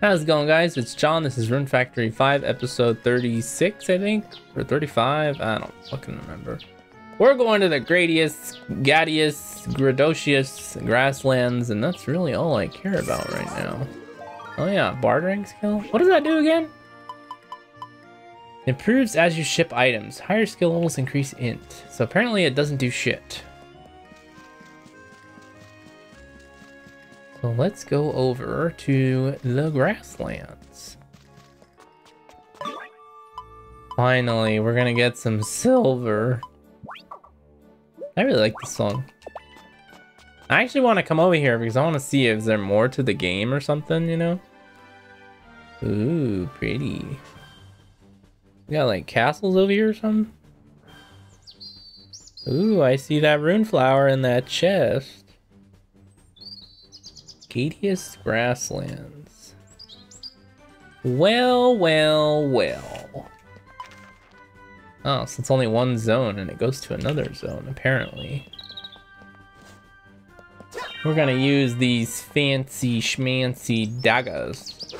How's it going, guys? It's John. This is Rune Factory 5, episode 36, I think, or 35. I don't fucking remember. We're going to the Gradius, Gadeus, Gradocious grasslands, and that's really all I care about right now. Oh yeah, bartering skill. What does that do again? Improves as you ship items. Higher skill levels increase int. So apparently it doesn't do shit. So let's go over to the grasslands. Finally, we're gonna get some silver. I really like this song. I actually want to come over here because I want to see if there's more to the game or something, you know? Ooh, pretty. We got like castles over here or something? Ooh, I see that rune flower in that chest. Gadeus Grasslands. Well, well, well. Oh, so it's only one zone and it goes to another zone, apparently. We're gonna use these fancy schmancy daggers.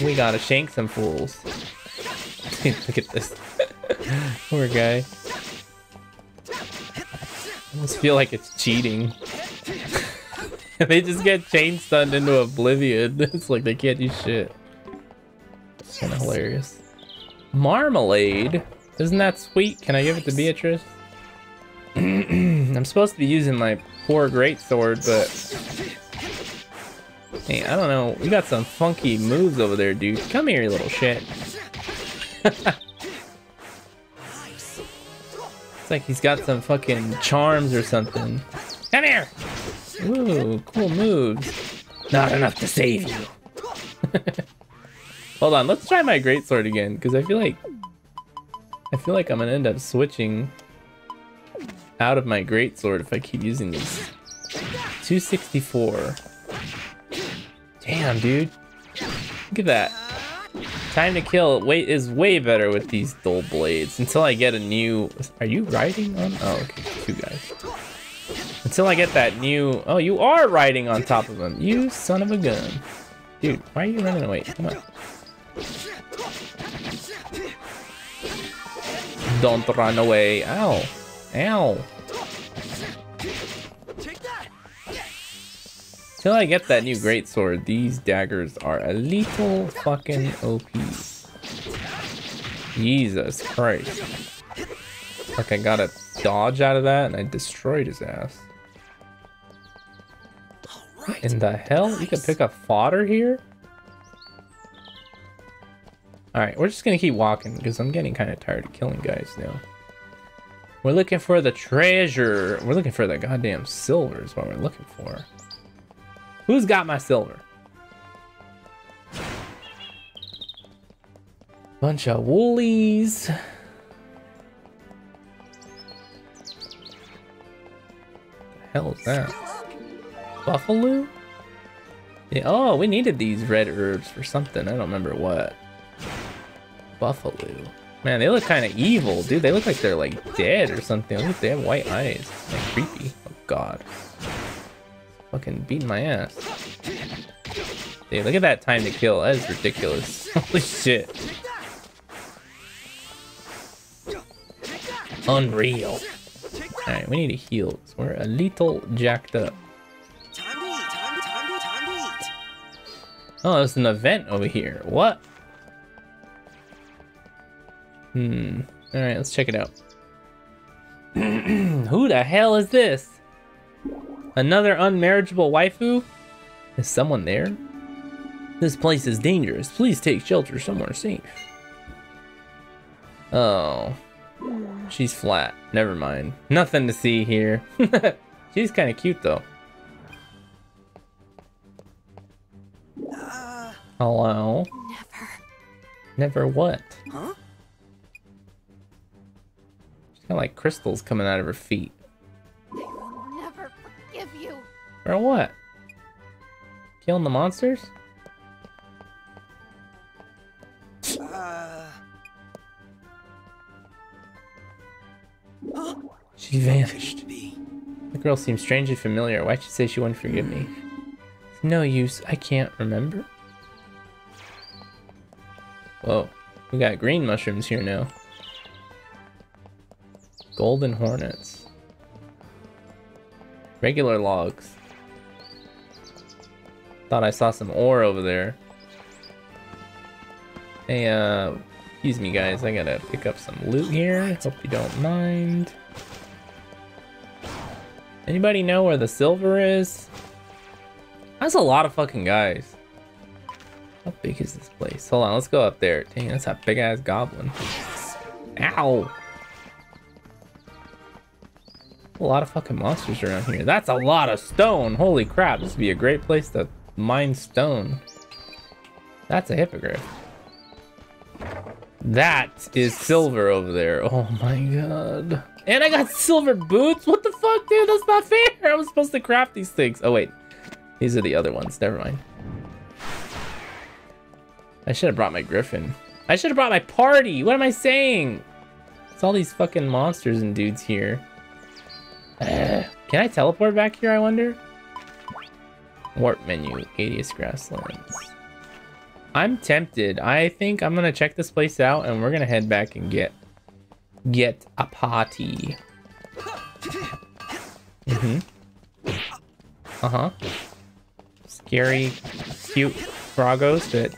We gotta shank some fools. Look at this. Poor guy. I almost feel like it's cheating. they just get chain stunned into oblivion. It's like they can't do shit. It's kind of hilarious. Marmalade? Isn't that sweet? Can I give it to Beatrice? I'm supposed to be using my poor great sword, but... Hey, I don't know. We got some funky moves over there, dude. Come here, you little shit. it's like he's got some fucking charms or something. Come here! Ooh, cool moves. Not enough to save you. Hold on, let's try my greatsword again, because I feel like I feel like I'm gonna end up switching out of my greatsword if I keep using these. 264. Damn, dude. Look at that. Time to kill wait is way better with these dull blades until I get a new. Are you riding on? Oh, okay, two guys. Until I get that new... Oh, you are riding on top of him. You son of a gun. Dude, why are you running away? Come on. Don't run away. Ow. Ow. Till I get that new greatsword, these daggers are a little fucking OP. Jesus Christ. Like I got a dodge out of that and I destroyed his ass. Right. In the hell? Nice. You can pick up fodder here? Alright, we're just gonna keep walking because I'm getting kind of tired of killing guys now. We're looking for the treasure. We're looking for the goddamn silver is what we're looking for. Who's got my silver? Bunch of woolies. The hell is that? Buffalo? Yeah, oh, we needed these red herbs for something. I don't remember what. Buffalo. Man, they look kind of evil, dude. They look like they're like dead or something. Look, they have white eyes. Like creepy. Oh god. Fucking beating my ass. Dude, look at that time to kill. That is ridiculous. Holy shit. Unreal. Alright, we need to heal. We're a little jacked up. Oh, there's an event over here. What? Hmm. Alright, let's check it out. Who the hell is this? Another unmarriageable waifu? Is someone there? This place is dangerous. Please take shelter somewhere safe. Oh. She's flat. Never mind. Nothing to see here. She's kind of cute though. Hello? Never. Never what? Huh? She's got like crystals coming out of her feet. I will never forgive you. For what? Killing the monsters? Uh... She vanished. The girl seems strangely familiar. Why'd she say she wouldn't forgive me? no use. I can't remember. Whoa. We got green mushrooms here now. Golden hornets. Regular logs. Thought I saw some ore over there. Hey, uh, excuse me guys, I gotta pick up some loot here. Hope you don't mind. Anybody know where the silver is? That's a lot of fucking guys. How big is this place? Hold on, let's go up there. Dang, that's a big ass goblin. Ow! A lot of fucking monsters around here. That's a lot of stone. Holy crap, this would be a great place to mine stone. That's a hippogriff. That is silver over there. Oh my god. And I got silver boots? What the fuck, dude? That's not fair. I was supposed to craft these things. Oh, wait. These are the other ones. Never mind. I should have brought my griffin. I should have brought my party. What am I saying? It's all these fucking monsters and dudes here. Can I teleport back here, I wonder? Warp menu, 80s grasslands. I'm tempted. I think I'm gonna check this place out and we're gonna head back and get get a party. Mm-hmm. Uh-huh. Scary, cute frogos that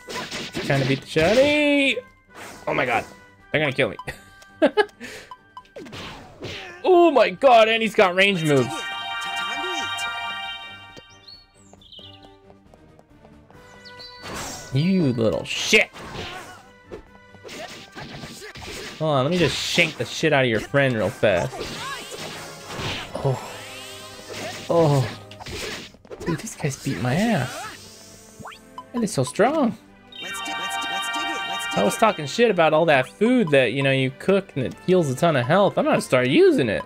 trying to beat the shit out of me. Oh my god. They're gonna kill me. oh my god, and he's got range moves. You little shit. Hold on, let me just shank the shit out of your friend real fast. Oh. Oh. Dude, these guys beat my ass. And they're so strong. I was talking shit about all that food that, you know, you cook and it heals a ton of health. I'm gonna start using it.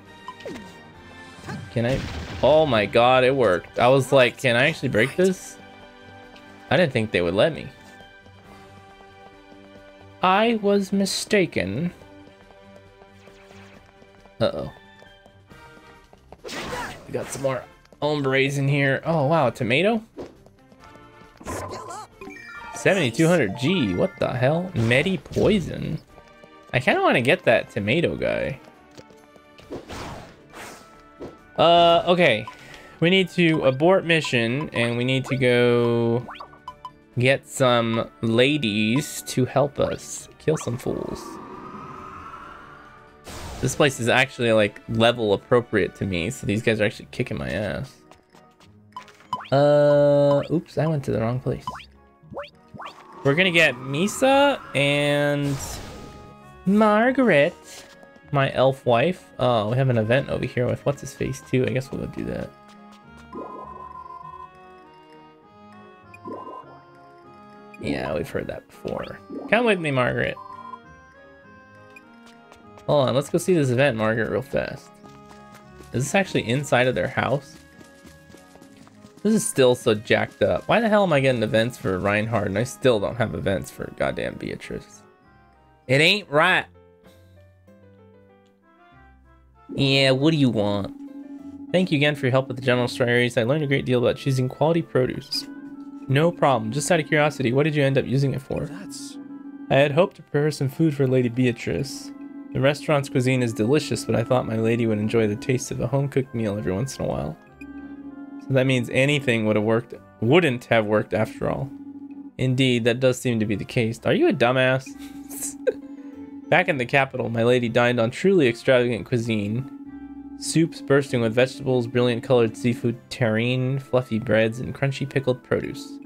Can I? Oh my god, it worked. I was like, can I actually break this? I didn't think they would let me. I was mistaken. Uh-oh. We got some more ombres in here. Oh, wow, tomato? 7200G, what the hell? Medi poison? I kind of want to get that tomato guy. Uh, okay. We need to abort mission, and we need to go get some ladies to help us kill some fools. This place is actually like level appropriate to me, so these guys are actually kicking my ass. Uh, oops, I went to the wrong place. We're gonna get Misa and Margaret, my elf wife. Oh, we have an event over here with what's his face too. I guess we'll go do that. Yeah, we've heard that before. Come with me, Margaret. Hold on, let's go see this event, Margaret, real fast. Is this actually inside of their house? This is still so jacked up. Why the hell am I getting events for Reinhard and I still don't have events for goddamn Beatrice? It ain't right. Yeah, what do you want? Thank you again for your help with the general areas. I learned a great deal about choosing quality produce. No problem. Just out of curiosity, what did you end up using it for? That's... I had hoped to prepare some food for Lady Beatrice. The restaurant's cuisine is delicious, but I thought my lady would enjoy the taste of a home-cooked meal every once in a while. That means anything would have worked, wouldn't have worked after all. Indeed, that does seem to be the case. Are you a dumbass? Back in the capital, my lady dined on truly extravagant cuisine. Soups bursting with vegetables, brilliant colored seafood, terrine, fluffy breads, and crunchy pickled produce.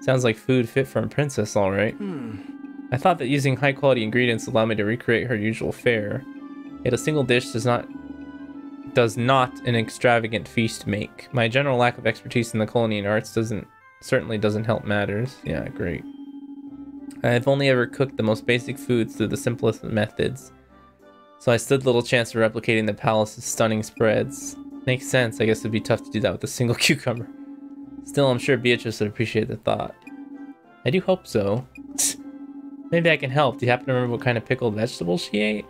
Sounds like food fit for a princess, alright. Hmm. I thought that using high quality ingredients allowed me to recreate her usual fare. Yet a single dish does not does not an extravagant feast make. My general lack of expertise in the culinary arts doesn't certainly doesn't help matters. Yeah, great. I've only ever cooked the most basic foods through the simplest methods. So I stood little chance of replicating the palace's stunning spreads. Makes sense, I guess it'd be tough to do that with a single cucumber. Still, I'm sure Beatrice would appreciate the thought. I do hope so. Maybe I can help. Do you happen to remember what kind of pickled vegetables she ate?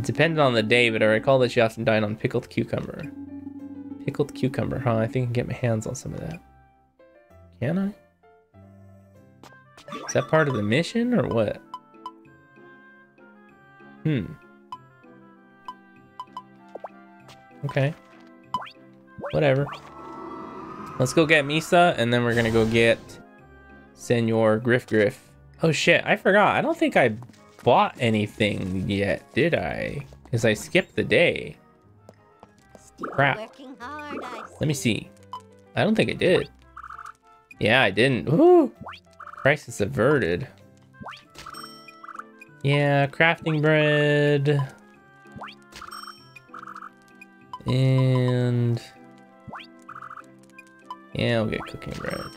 It depended on the day, but I recall that she often dined on pickled cucumber. Pickled cucumber, huh? I think I can get my hands on some of that. Can I? Is that part of the mission or what? Hmm. Okay. Whatever. Let's go get Misa, and then we're gonna go get Senor Griff Griff. Oh shit, I forgot. I don't think I bought anything yet, did I? Because I skipped the day. Crap. Hard, Let me see. I don't think I did. Yeah, I didn't. Ooh! Crisis averted. Yeah, crafting bread. And... Yeah, we'll get cooking bread.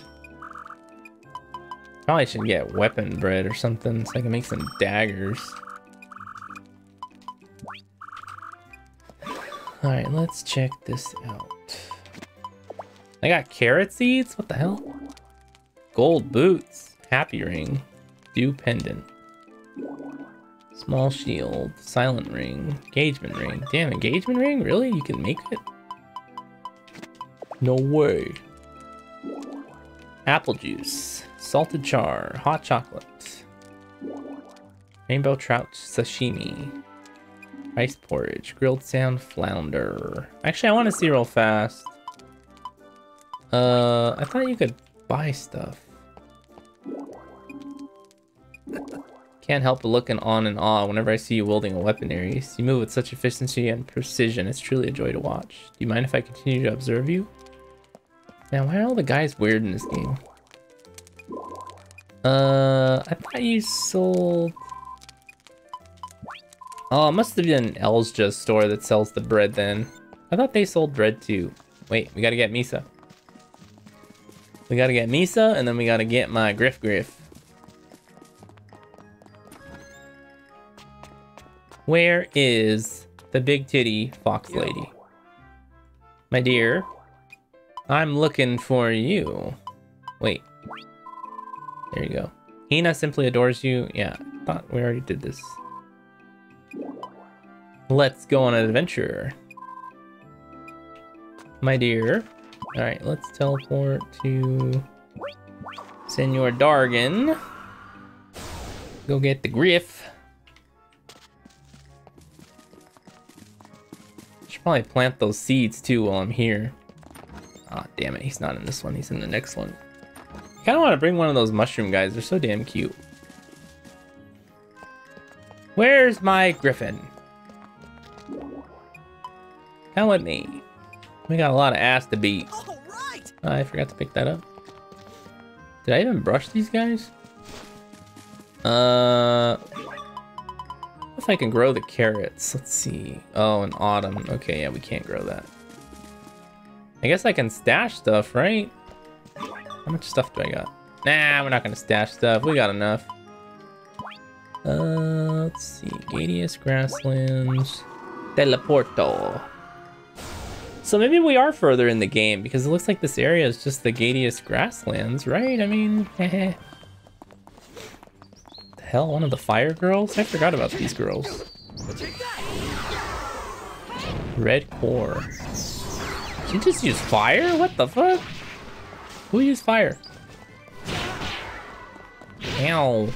Probably should get weapon bread or something so I can make some daggers. Alright, let's check this out. I got carrot seeds? What the hell? Gold boots. Happy ring. Dew pendant. Small shield. Silent ring. Engagement ring. Damn, engagement ring? Really? You can make it? No way. Apple juice. Salted char. Hot chocolate. Rainbow trout sashimi. Rice porridge. Grilled sand flounder. Actually, I want to see real fast. Uh, I thought you could buy stuff. Can't help but look in on and awe whenever I see you wielding a weapon, Ares. You move with such efficiency and precision, it's truly a joy to watch. Do you mind if I continue to observe you? Man, why are all the guys weird in this game? Uh, I thought you sold... Oh, it must have been Elsje's store that sells the bread then. I thought they sold bread too. Wait, we gotta get Misa. We gotta get Misa, and then we gotta get my Griff Griff. Where is the big titty fox lady? My dear, I'm looking for you. Wait. There you go. Hina simply adores you. Yeah, I thought we already did this. Let's go on an adventure. My dear. Alright, let's teleport to Senor Dargan. Go get the Griff. Should probably plant those seeds too while I'm here. Ah, damn it, he's not in this one, he's in the next one. I kinda wanna bring one of those mushroom guys, they're so damn cute. Where's my griffin? Come with me. We got a lot of ass to beat. Right. I forgot to pick that up. Did I even brush these guys? Uh, if I can grow the carrots. Let's see. Oh, in autumn. Okay, yeah, we can't grow that. I guess I can stash stuff, right? How much stuff do I got? Nah, we're not gonna stash stuff. We got enough. Uh, let's see. Gadeus grasslands. Teleporto. So maybe we are further in the game because it looks like this area is just the Gadeus grasslands, right? I mean, the hell, one of the fire girls? I forgot about these girls. Red core. You just use fire? What the fuck? Who used fire? Ow.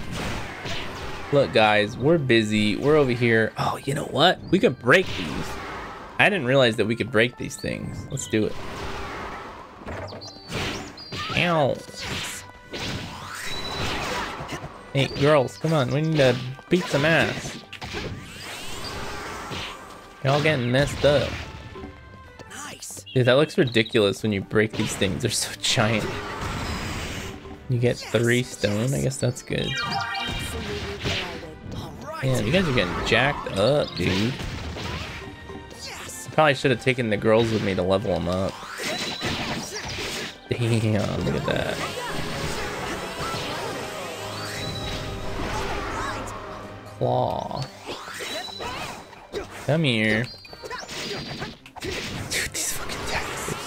Look, guys, we're busy. We're over here. Oh, you know what? We could break these. I didn't realize that we could break these things. Let's do it. Ow. Hey, girls, come on. We need to beat some ass. Y'all getting messed up. Dude, that looks ridiculous when you break these things. They're so giant. You get three stone. I guess that's good. Man, you guys are getting jacked up, dude. Yes. Probably should have taken the girls with me to level them up. Damn, look at that. Claw. Come here.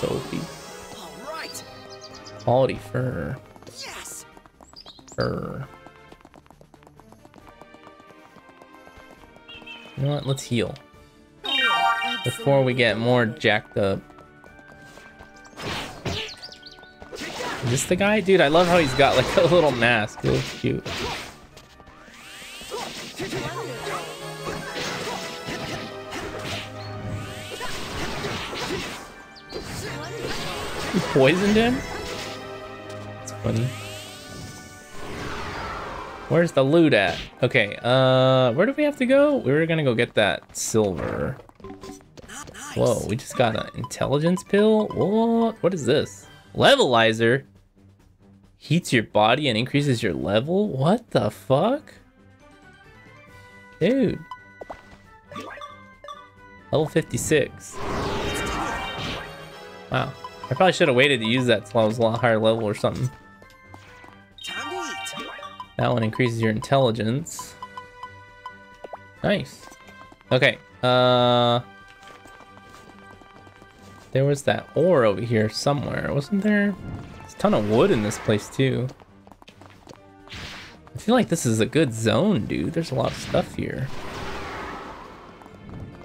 Daggers so OP. All right. Quality fur. Yes. Fur. You know what? Let's heal. Before we get more jacked up. Is this the guy? Dude, I love how he's got like a little mask. It looks cute. Poisoned him? It's funny. Where's the loot at? Okay, uh, where do we have to go? We were gonna go get that silver. Nice. Whoa, we just got an intelligence pill? What? What is this? Levelizer? Heats your body and increases your level? What the fuck? Dude. Level 56. Wow. I probably should have waited to use that till I was a lot higher level or something. That one increases your intelligence. Nice. Okay. Uh There was that ore over here somewhere, wasn't there? There's a ton of wood in this place too. I feel like this is a good zone, dude. There's a lot of stuff here.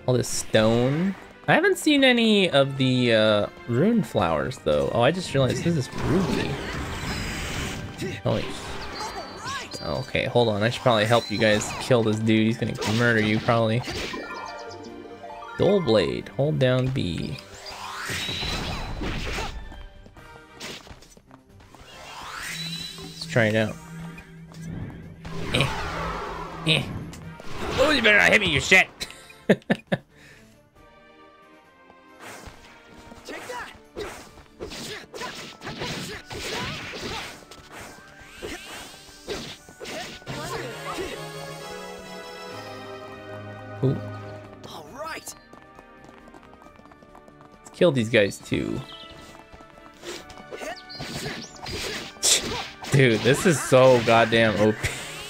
All this stone. I haven't seen any of the uh, rune flowers though. Oh, I just realized this is ruby. Alright. Okay, hold on. I should probably help you guys kill this dude. He's gonna murder you, probably. Dull blade. Hold down B. Let's try it out. Eh. Eh. Oh, you better not hit me, you shit! kill these guys too. Dude, this is so goddamn OP.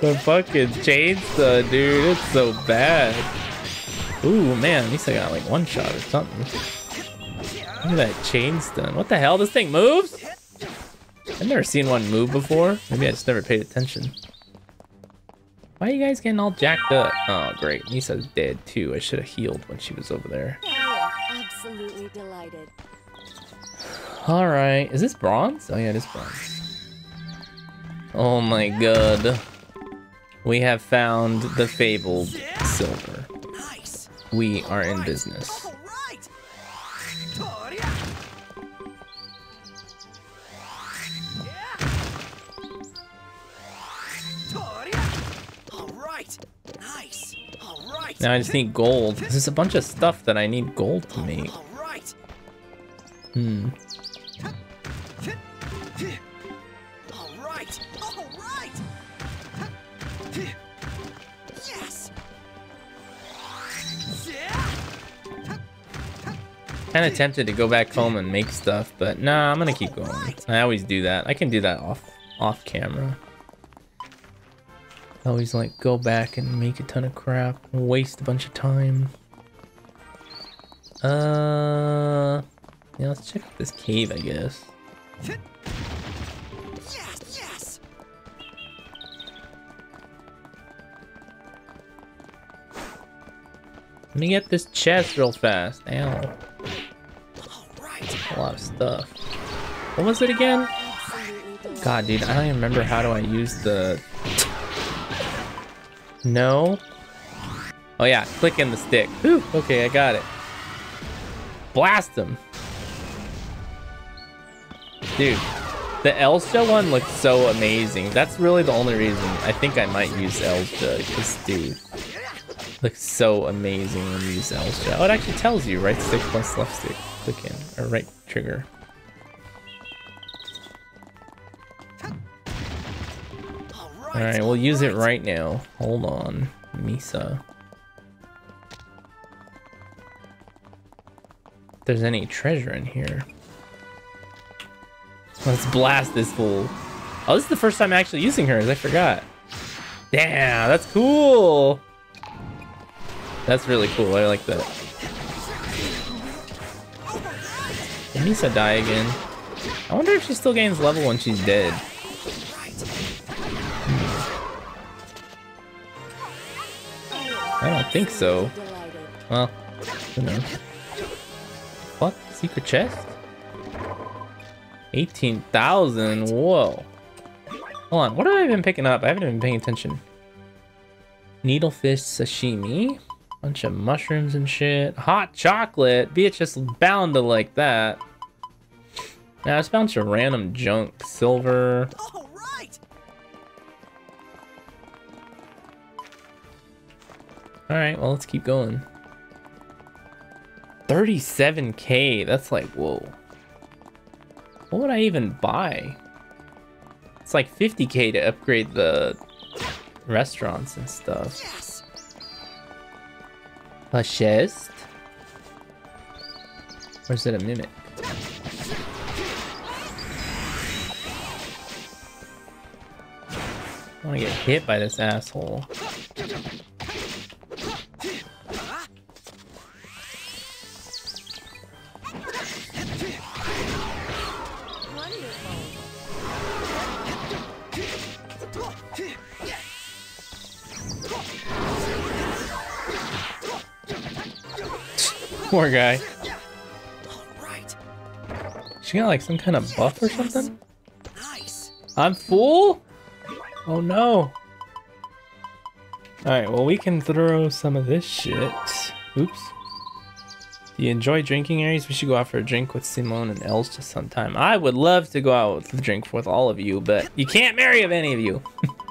the fucking chainsaw, dude, it's so bad. Ooh, man, at least I got like one shot or something. Look at that chainstone. What the hell? This thing moves? I've never seen one move before. Maybe I just never paid attention. Why are you guys getting all jacked up? Oh, great. Misa's dead too. I should have healed when she was over there. Absolutely. All right. Is this bronze? Oh yeah, it is bronze. Oh my god. We have found the fabled silver. Nice. We are in business. Alright. Toria. Toria. Alright. Nice. Alright. Now I just need gold. There's a bunch of stuff that I need gold to make. Hmm. Alright. Alright. Yes. Kind of tempted to go back home and make stuff, but nah, I'm gonna keep going. I always do that. I can do that off off camera. I always like go back and make a ton of crap, waste a bunch of time. Uh, yeah, let's check out this cave, I guess. Yes. Yes. Let me get this chest real fast. Ow, a lot of stuff. What was it again? God, dude, I don't even remember how do I use the... No? Oh yeah, click in the stick. Whew, okay, I got it. Blast him. Dude, the Elsje one looks so amazing. That's really the only reason I think I might use Elsje, because dude, looks so amazing when you use Elsje. Oh, it actually tells you right stick plus left stick. Click in, or right trigger. Alright, we'll use it right now. Hold on. Misa. If there's any treasure in here. Let's blast this fool. Oh, this is the first time actually using hers. I forgot. Damn, that's cool. That's really cool. I like that. Misa die again? I wonder if she still gains level when she's dead. I don't think so. Well, who knows? What? Secret chest? 18,000. Whoa. Hold on. What have I been picking up? I haven't even been paying attention. Needlefish sashimi. Bunch of mushrooms and shit. Hot chocolate. Beatrice bound to like that. Now it's a bunch of random junk. Silver. All right. Alright, well, let's keep going. 37k. That's like, whoa. What would I even buy? It's like 50k to upgrade the restaurants and stuff. Yes. A chest? Or is it a mimic? I want to get hit by this asshole. Poor guy. She got like some kind of buff or something? Nice. I'm full? Oh no. Alright, well we can throw some of this shit. Oops. Do you enjoy drinking, Ares? We should go out for a drink with Simone and Elsje sometime. I would love to go out with a drink with all of you, but you can't marry of any of you.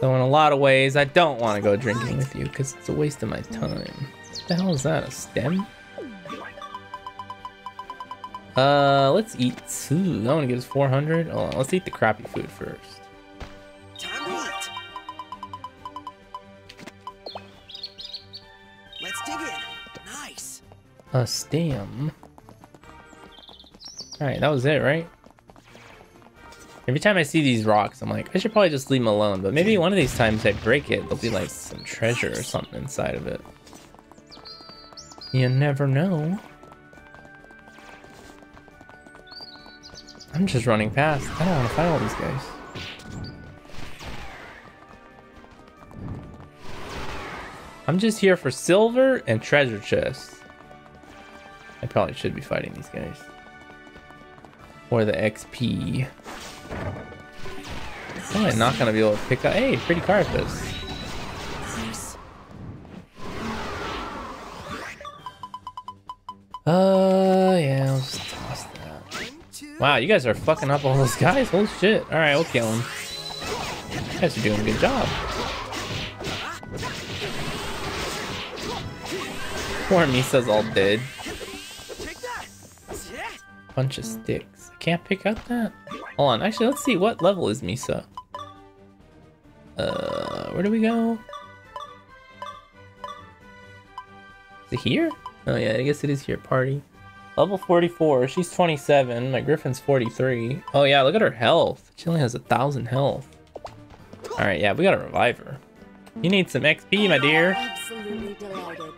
So in a lot of ways, I don't want to go drinking with you because it's a waste of my time. What the hell is that? A stem? Uh, let's eat. Ooh, I want to get us 400. Hold on, let's eat the crappy food first. Let's dig in. Nice. A stem. Alright, that was it, right? Every time I see these rocks, I'm like, I should probably just leave them alone. But maybe one of these times I break it, there'll be like some treasure or something inside of it. You never know. I'm just running past. I don't want to fight all these guys. I'm just here for silver and treasure chests. I probably should be fighting these guys. Or the XP. I'm not gonna be able to pick up. Hey, pretty carapace. Nice. Uh, yeah, toss that. Wow, you guys are fucking up all those guys. Holy shit. Alright, we'll kill them. You guys are doing a good job. Poor Misa's all dead. Bunch of sticks. Can't pick up that. Hold on, actually, let's see. What level is Misa? Uh, where do we go? Is it here? Oh yeah, I guess it is here. Party. Level 44. She's 27. My Griffin's 43. Oh yeah, look at her health. She only has a thousand health. All right, yeah, we gotta revive her. You need some XP, my dear. Absolutely delighted.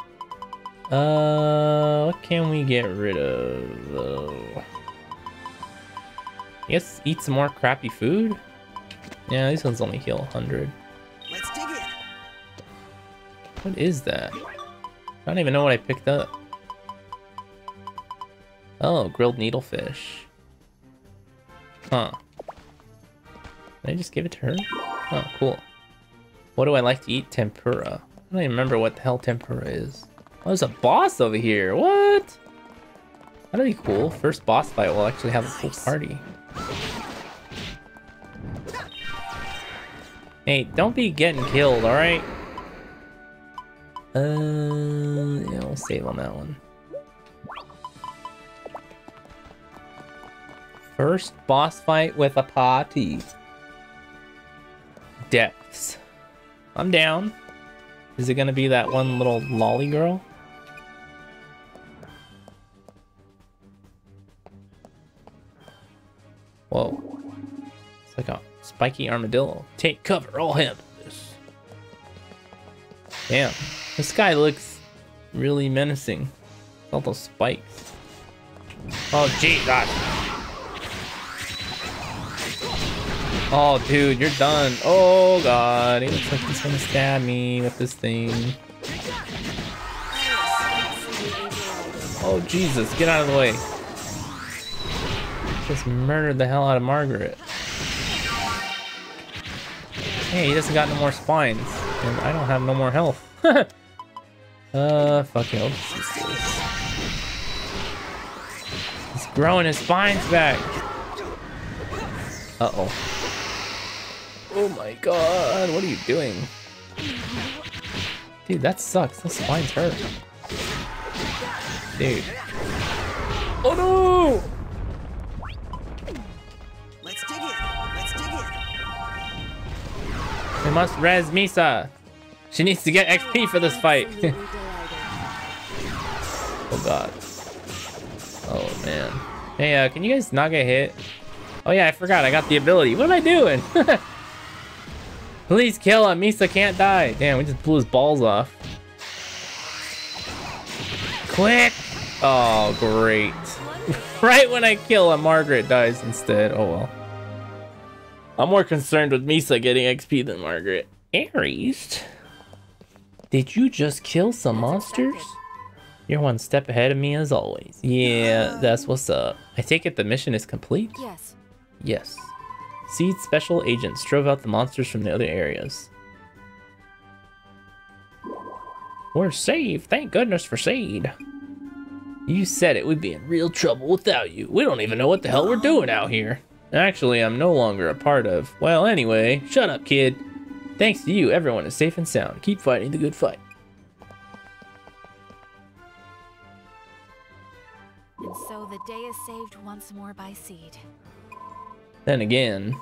Uh, what can we get rid of though? I guess eat some more crappy food. Yeah, these ones only heal 100. Let's dig in. What is that? I don't even know what I picked up. Oh, grilled needlefish. Huh. Did I just give it to her? Oh, cool. What do I like to eat? Tempura. I don't even remember what the hell tempura is. Oh, there's a boss over here. What? That'd be cool. First boss fight we'll actually have a full party. Hey, don't be getting killed, alright? Uh, yeah, we'll save on that one. First boss fight with a party. Depths. I'm down. Is it gonna be that one little lolly girl? Whoa. It's like a spiky armadillo. Take cover, I'll handle this. Damn. This guy looks really menacing. All those spikes. Oh, Jesus. Oh, dude, you're done. Oh, God. He looks like he's gonna stab me with this thing. Oh, Jesus. Get out of the way. Just murdered the hell out of Margaret. Hey, he doesn't got no more spines. And I don't have no more health. uh, fuck it. I'll just use this. He's growing his spines back. Uh-oh. Oh my god, what are you doing? Dude, that sucks. Those spines hurt. Dude. Oh no! Must res Misa. She needs to get XP for this fight. Oh god. Oh man. Hey, uh, can you guys not get hit? Oh yeah, I forgot. I got the ability. What am I doing? Please kill him. Misa can't die. Damn, we just blew his balls off. Quick! Oh, great. right when I kill him, Margaret dies instead. Oh well. I'm more concerned with Misa getting XP than Margaret. Ares? Did you just kill some monsters? You're one step ahead of me as always. Yeah, that's what's up. I take it the mission is complete? Yes. Yes. Seed special agents drove out the monsters from the other areas. We're saved. Thank goodness for Seed. You said it. We'd be in real trouble without you. We don't even know what the hell we're doing out here. Actually, I'm no longer a part of... Well, anyway, shut up, kid. Thanks to you, everyone is safe and sound. Keep fighting the good fight. And so the day is saved once more by Seed. Then again,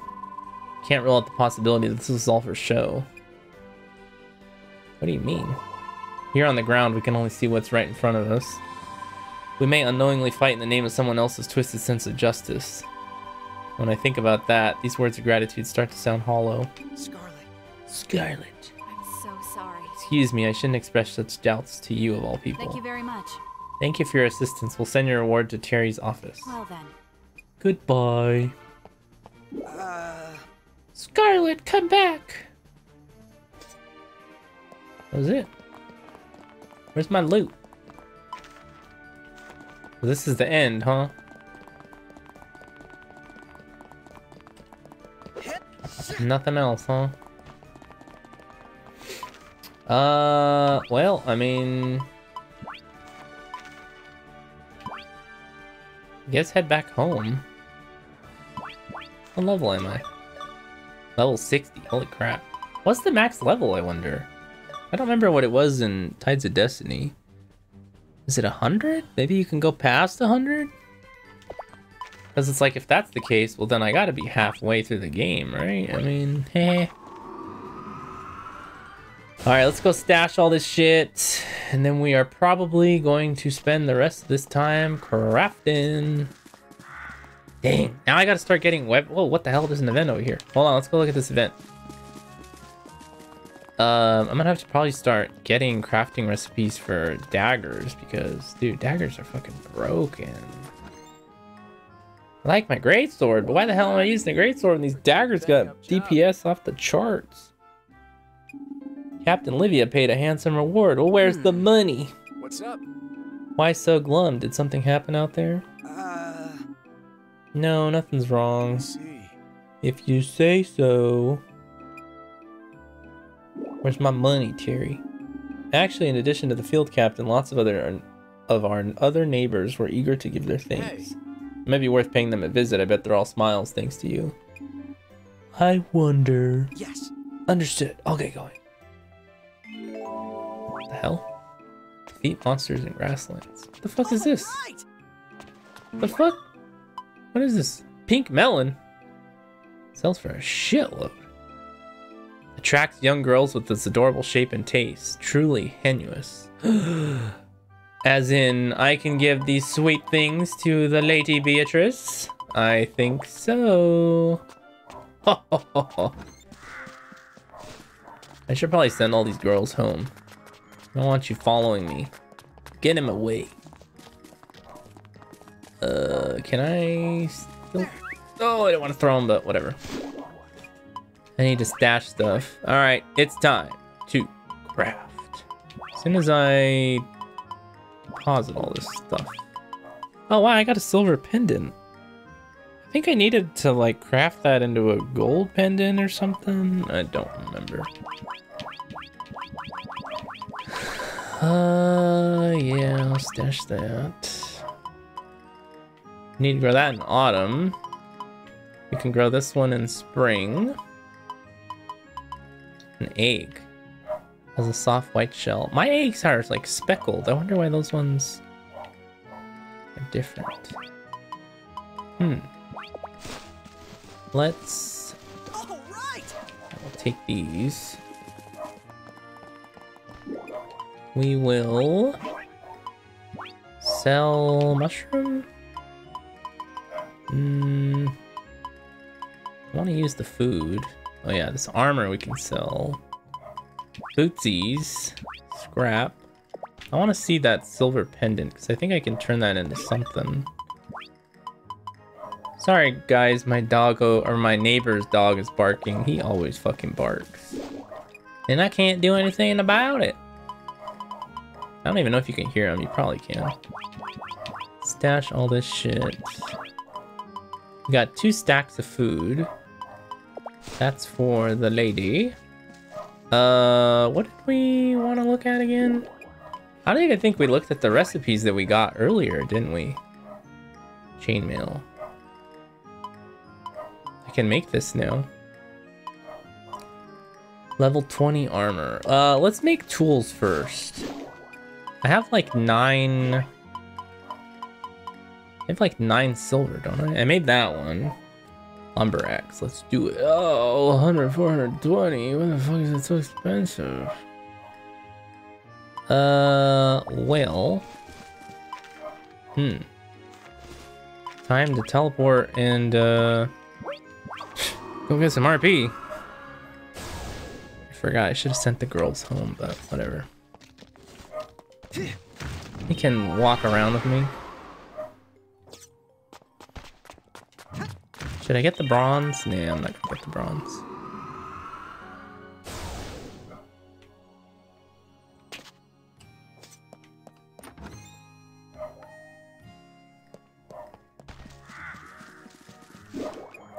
can't rule out the possibility that this is all for show. What do you mean? Here on the ground, we can only see what's right in front of us. We may unknowingly fight in the name of someone else's twisted sense of justice. When I think about that, these words of gratitude start to sound hollow. Scarlet. Scarlet. I'm so sorry. Excuse me, I shouldn't express such doubts to you of all people. Thank you very much. Thank you for your assistance. We'll send your reward to Terry's office. Well then. Goodbye. Uh, Scarlet, come back! That was it. Where's my loot? This is the end, huh? Nothing else, huh? Uh, well, I mean... Guess head back home. What level am I? Level 60, holy crap. What's the max level, I wonder? I don't remember what it was in Tides of Destiny. Is it 100? Maybe you can go past 100? Because it's like, if that's the case, well then I gotta be halfway through the game, right? I mean, hey. Alright, let's go stash all this shit. And then we are probably going to spend the rest of this time crafting. Dang, now I gotta start getting web- Whoa, what the hell? There's an event over here. Hold on, let's go look at this event. Um, I'm gonna have to probably start getting crafting recipes for daggers because, dude, daggers are fucking broken. I like my greatsword, but why the hell am I using a greatsword when these daggers got DPS off the charts? Captain Livia paid a handsome reward. Well, where's the money? what's up? Why so glum? Did something happen out there? Uh, No, nothing's wrong. If you say so. Where's my money, Terry? Actually, in addition to the field captain, lots of other of our other neighbors were eager to give their thanks. It might be worth paying them a visit. I bet they're all smiles thanks to you. I wonder. Yes. Understood. I'll get going. What the hell? Defeat monsters in grasslands. What the fuck is this? The fuck? What is this? Pink melon? Sells for a shitload. Attracts young girls with its adorable shape and taste. Truly henuous. As in, I can give these sweet things to the Lady Beatrice? I think so. I should probably send all these girls home. I don't want you following me. Get him away. Uh, can I still? Oh, I don't want to throw him, but whatever. I need to stash stuff. All right, it's time to craft. As soon as I deposit all this stuff? Oh wow, I got a silver pendant. I think I needed to like craft that into a gold pendant or something. I don't remember. Uh, yeah, I'll stash that. Need to grow that in autumn. We can grow this one in spring. An egg. Has a soft white shell. My eggs are like speckled. I wonder why those ones are different. Hmm. Let's take these. We will sell mushroom. Hmm. I want to use the food. Oh yeah, this armor we can sell. Bootsies, scrap. I want to see that silver pendant because I think I can turn that into something. Sorry guys, my doggo or my neighbor's dog is barking. He always fucking barks. And I can't do anything about it. I don't even know if you can hear him. You probably can. Stash all this shit. We got two stacks of food. That's for the lady. Uh, what did we want to look at again? I don't even think we looked at the recipes that we got earlier, didn't we? Chainmail. I can make this now. Level 20 armor. Uh, let's make tools first. I have like nine... I have like nine silver, don't I? I made that one. Lumber axe, let's do it. Oh, 100, 420. What the fuck is it so expensive? Uh, well. Hmm. Time to teleport and, uh... Go get some RP. I forgot, I should have sent the girls home, but whatever. He can walk around with me. Should I get the bronze? Nah, I'm not gonna get the bronze.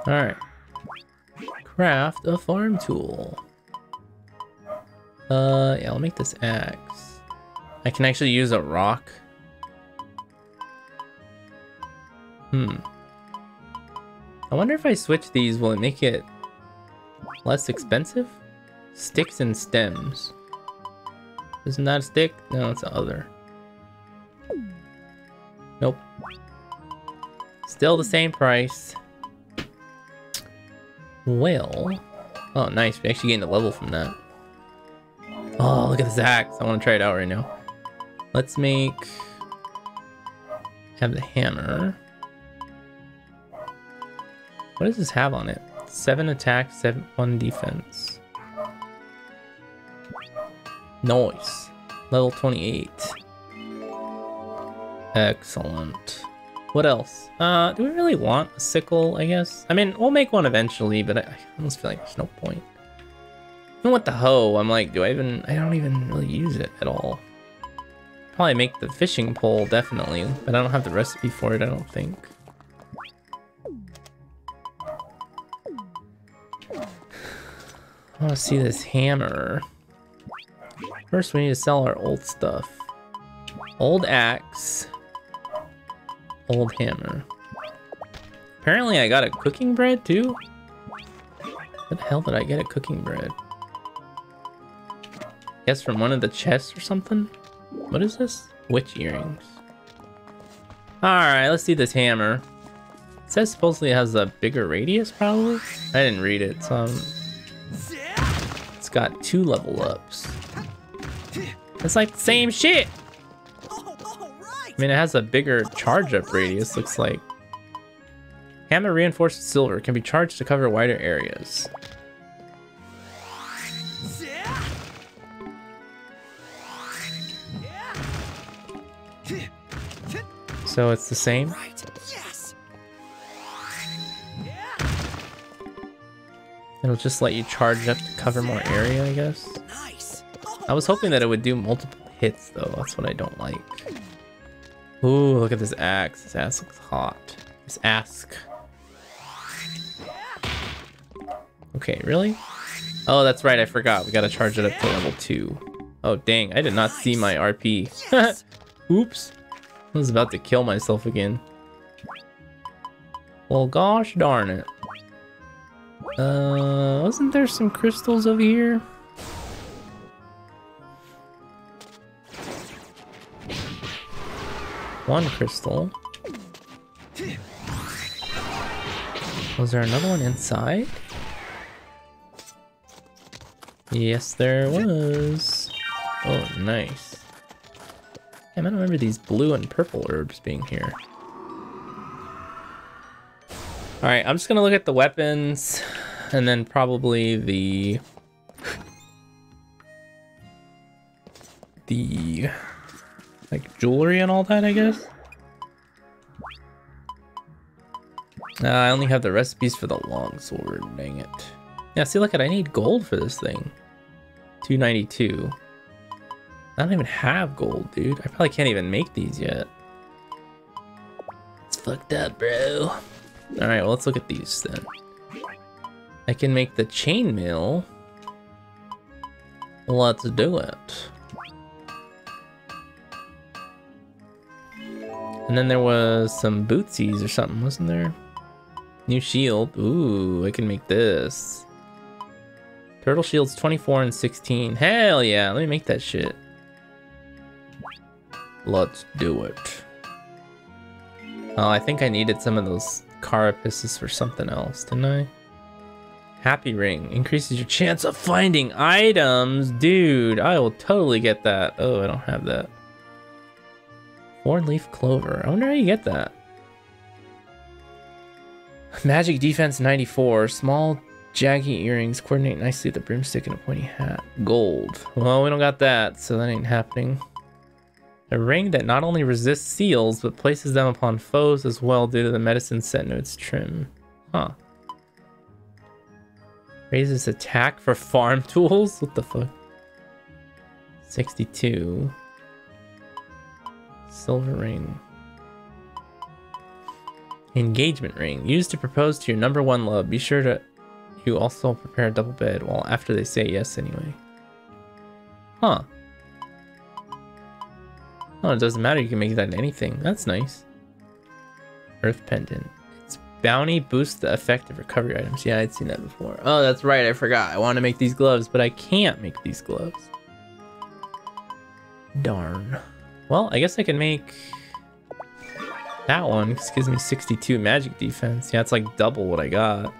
Alright. Craft a farm tool. Uh, yeah, I'll make this axe. I can actually use a rock. Hmm. I wonder if I switch these, will it make it less expensive? Sticks and stems. Isn't that a stick? No, it's the other. Nope. Still the same price. Well. Oh, nice. We actually gained a level from that. Oh, look at this axe. I want to try it out right now. Let's make... Have the hammer. What does this have on it? Seven attack, seven one defense. Nice. Level 28. Excellent. What else? Uh, do we really want a sickle, I guess? I mean, we'll make one eventually, but I, I almost feel like there's no point. Even with the hoe, I'm like, do I even... I don't even really use it at all. Probably make the fishing pole, definitely. But I don't have the recipe for it, I don't think. I want to see this hammer. First, we need to sell our old stuff. Old axe. Old hammer. Apparently, I got a cooking bread, too? What the hell did I get a cooking bread? Guess from one of the chests or something? What is this? Witch earrings. Alright, let's see this hammer. It says supposedly it has a bigger radius, probably? I didn't read it, so I'm it's got two level ups. It's like the same shit. I mean, it has a bigger charge up radius, looks like. Hammer reinforced silver can be charged to cover wider areas. So it's the same? It'll just let you charge up to cover more area, I guess. Nice. I was hoping that it would do multiple hits, though. That's what I don't like. Ooh, look at this axe. This axe looks hot. This ask. Okay, really? Oh, that's right. I forgot. We gotta charge it up to level two. Oh, dang. I did not see my RP. Oops. I was about to kill myself again. Well, gosh darn it. Uh, wasn't there some crystals over here? One crystal. Was there another one inside? Yes, there was. Oh, nice. Damn, I don't remember these blue and purple herbs being here. Alright, I'm just gonna look at the weapons and then probably the the like jewelry and all that, I guess. Uh, I only have the recipes for the longsword, dang it. Yeah, see, look at I need gold for this thing. 292. I don't even have gold, dude. I probably can't even make these yet. It's fucked up, bro. Alright, well, let's look at these then. I can make the chainmail. Let's do it. And then there was some bootsies or something, wasn't there? New shield. Ooh, I can make this. Turtle shields 24 and 16. Hell yeah, let me make that shit. Let's do it. Oh, I think I needed some of those carapaces for something else, didn't I? Happy ring increases your chance of finding items. Dude, I will totally get that. Oh, I don't have that. Four leaf clover. I wonder how you get that. Magic defense 94. Small jaggy earrings coordinate nicely with the broomstick and a pointy hat. Gold. Well, we don't got that, so that ain't happening. A ring that not only resists seals, but places them upon foes as well due to the medicine set in its trim. Huh. Raises attack for farm tools? What the fuck? 62. Silver ring. Engagement ring. Used to propose to your number one love. Be sure to you also prepare a double bed well after they say yes anyway. Huh. Oh, it doesn't matter. You can make that anything. That's nice. Earth pendant. Its bounty boosts the effect of recovery items. Yeah, I'd seen that before. Oh, that's right. I forgot. I want to make these gloves, but I can't make these gloves. Darn. Well, I guess I can make that one. This gives me 62 magic defense. Yeah, it's like double what I got.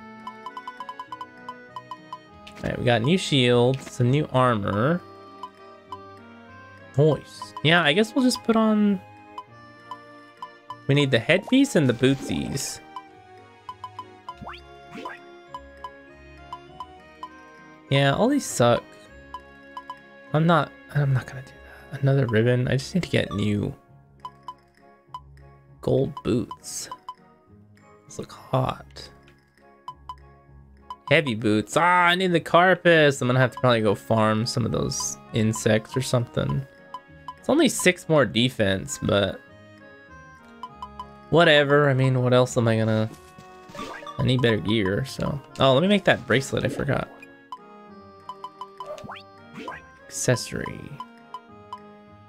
Alright, we got new shield, some new armor. Nice. Yeah, I guess we'll just put on... We need the headpiece and the bootsies. Yeah, all these suck. I'm not... I'm not gonna do that. Another ribbon. I just need to get new... Gold boots. These look hot. Heavy boots. Ah, I need the carpus. I'm gonna have to probably go farm some of those insects or something. It's only six more defense, but whatever. I mean, what else am I gonna? I need better gear, so. Oh, let me make that bracelet. I forgot. Accessory.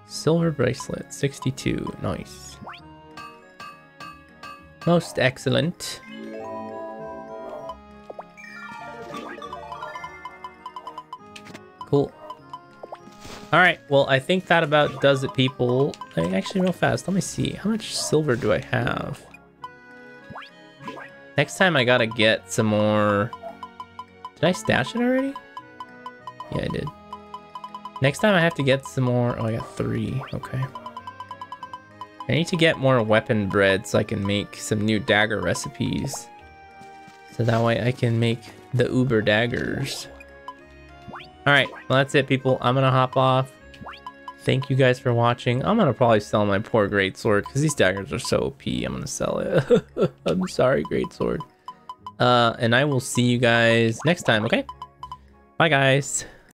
Silver bracelet, 62. Nice. Most excellent. Cool. Alright, well, I think that about does it, people. I mean, actually, real fast, let me see. How much silver do I have? Next time I gotta get some more... Did I stash it already? Yeah, I did. Next time I have to get some more... Oh, I got three. Okay. I need to get more weapon bread so I can make some new dagger recipes. So that way I can make the uber daggers. Alright, well that's it people. I'm gonna hop off. Thank you guys for watching. I'm gonna probably sell my poor greatsword because these daggers are so OP. I'm gonna sell it. I'm sorry, greatsword. Uh, and I will see you guys next time, okay? Bye guys.